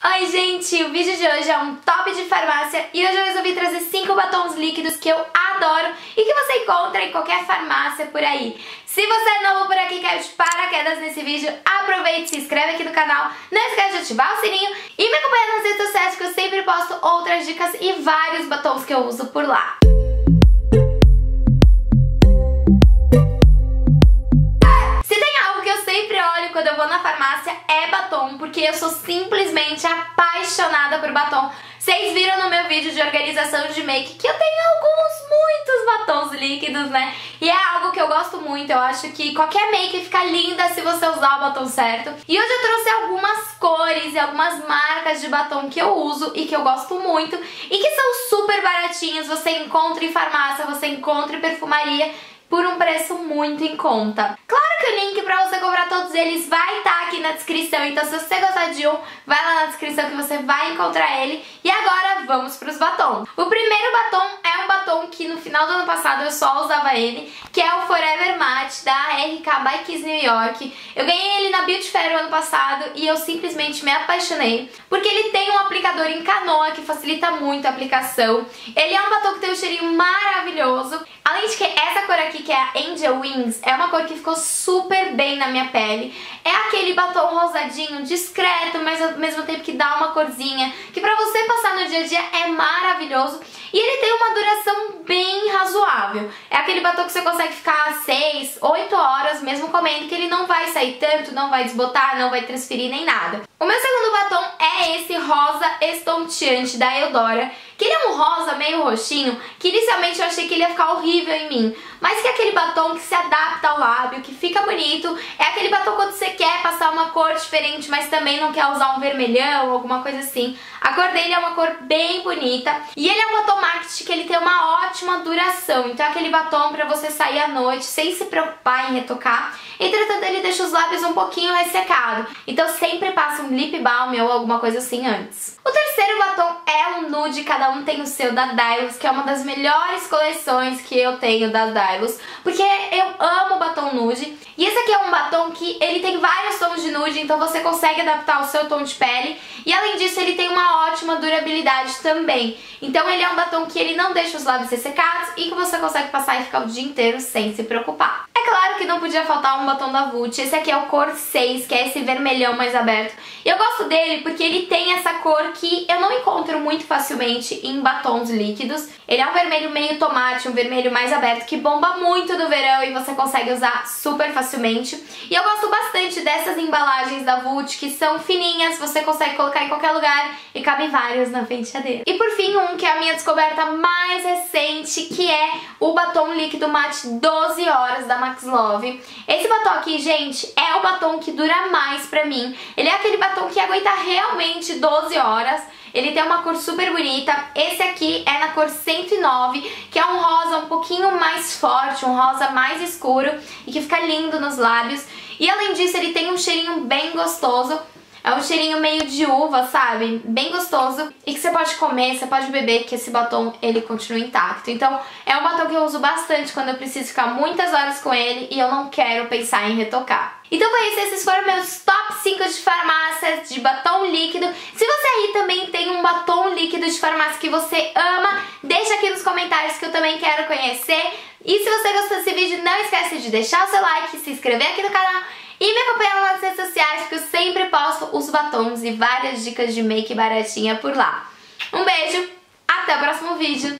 Oi gente, o vídeo de hoje é um top de farmácia e hoje eu resolvi trazer 5 batons líquidos que eu adoro e que você encontra em qualquer farmácia por aí. Se você é novo por aqui e quer de paraquedas nesse vídeo, aproveite, se inscreve aqui no canal, não esquece de ativar o sininho e me acompanha nas redes sociais que eu sempre posto outras dicas e vários batons que eu uso por lá. Porque eu sou simplesmente apaixonada por batom. Vocês viram no meu vídeo de organização de make que eu tenho alguns, muitos batons líquidos, né? E é algo que eu gosto muito, eu acho que qualquer make fica linda se você usar o batom certo. E hoje eu trouxe algumas cores e algumas marcas de batom que eu uso e que eu gosto muito e que são super baratinhos, você encontra em farmácia, você encontra em perfumaria por um preço muito em conta. Claro o link para você comprar todos eles vai estar tá aqui na descrição, então se você gostar de um, vai lá na descrição que você vai encontrar ele. E agora vamos para os batons. O primeiro batom é que no final do ano passado eu só usava ele, que é o Forever Matte da RK by Kiss New York. Eu ganhei ele na Beauty Fair o ano passado e eu simplesmente me apaixonei, porque ele tem um aplicador em canoa que facilita muito a aplicação. Ele é um batom que tem um cheirinho maravilhoso. Além de que essa cor aqui, que é a Angel Wings, é uma cor que ficou super bem na minha pele. É aquele batom rosadinho, discreto, mas ao mesmo tempo que dá uma corzinha, que pra você passar no dia a dia é maravilhoso. E ele tem uma duração bem razoável. É aquele batom que você consegue ficar 6, 8 horas mesmo comendo, que ele não vai sair tanto, não vai desbotar, não vai transferir nem nada. O meu segundo batom é esse rosa estonteante da Eudora, que ele é um rosa meio roxinho, que inicialmente eu achei que ele ia ficar horrível em mim, mas que é aquele batom que se adapta ao lábio, que fica bonito, é aquele batom quando você quer diferente, mas também não quer usar um vermelhão alguma coisa assim. A cor dele é uma cor bem bonita e ele é um batom matte que ele tem uma ótima duração, então é aquele batom pra você sair à noite sem se preocupar em retocar. Entretanto, ele deixa os lábios um pouquinho ressecados, então sempre passa um lip balm ou alguma coisa assim antes. O terceiro batom é um nude, cada um tem o seu da Dylos, que é uma das melhores coleções que eu tenho da Dylos, porque eu amo batom nude. E esse aqui é um batom que ele tem vários tons de nude, então você consegue adaptar o seu tom de pele. E além disso, ele tem uma ótima durabilidade também. Então ele é um batom que ele não deixa os lábios ressecados e que você consegue passar e ficar o dia inteiro sem se preocupar. É claro que não podia faltar um batom da Vult. Esse aqui é o cor 6, que é esse vermelhão mais aberto. E eu gosto dele porque ele tem essa cor que eu não encontro muito facilmente em batons líquidos. Ele é um vermelho meio tomate, um vermelho mais aberto, que bomba muito no verão e você consegue usar super facilmente. E eu gosto bastante dessas embalagens da Vult, que são fininhas, você consegue colocar em qualquer lugar e cabe vários na penteadeira. E por fim, um que é a minha descoberta mais recente, que é o batom líquido mate 12 horas da Max Love. Esse batom aqui, gente, é o batom que dura mais pra mim. Ele é aquele batom que aguenta realmente 12 horas. Ele tem uma cor super bonita. Esse aqui é na cor 109, que é um rosa um pouquinho mais forte, um rosa mais escuro e que fica lindo nos lábios. E além disso, ele tem um cheirinho bem gostoso. É um cheirinho meio de uva, sabe? Bem gostoso e que você pode comer, você pode beber, que esse batom ele continua intacto. Então é um batom que eu uso bastante quando eu preciso ficar muitas horas com ele e eu não quero pensar em retocar. Então foi isso, esses foram meus top 5 de farmácia de batom líquido. Se você aí também tem um batom líquido de farmácia que você ama, deixa aqui nos comentários que eu também quero conhecer. E se você gostou desse vídeo, não esquece de deixar o seu like, se inscrever aqui no canal e me acompanhar nas redes sociais que eu sempre posto os batons e várias dicas de make baratinha por lá. Um beijo, até o próximo vídeo!